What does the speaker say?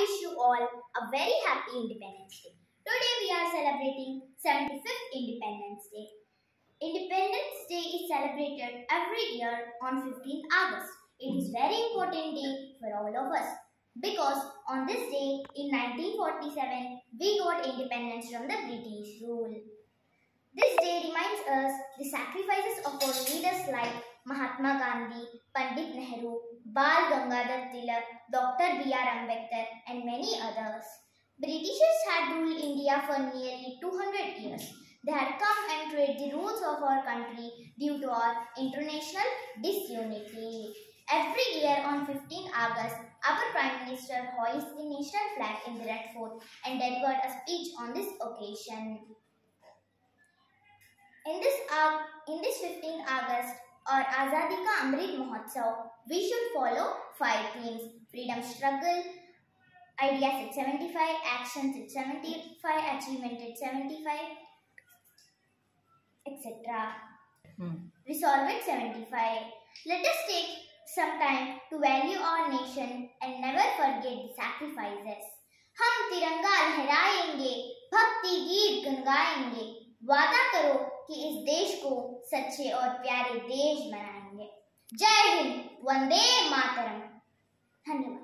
wish you all a very happy Independence Day. Today we are celebrating 75th Independence Day. Independence Day is celebrated every year on 15th August. It is very important day for all of us because on this day in 1947 we got independence from the British rule. This day reminds us the sacrifices of our leaders like Mahatma Gandhi, Pandit Nehru, Bal Gangadhar Tilak, Dr. B.R. Ambedkar and many others. Britishers had ruled India for nearly 200 years. They had come and trade the rules of our country due to our international disunity. Every year on 15 August, our Prime Minister hoists the national flag in the Red Fort and delivered a speech on this occasion. In this, in this 15 August और आज़ादी का Amrit Mahotsav. We should follow five themes freedom struggle idea at seventy five action at seventy five achievement at seventy five etcetera resolve seventy five let us take some time to value our nation and never forget the sacrifices हम तिरंगा लहराएँगे भक्ति गीत गुनगाएँगे वादा करो कि इस देश को सच्चे और प्यारे देश बनाएँगे। जय हिंद, वंदे मातरम। धन्यवाद।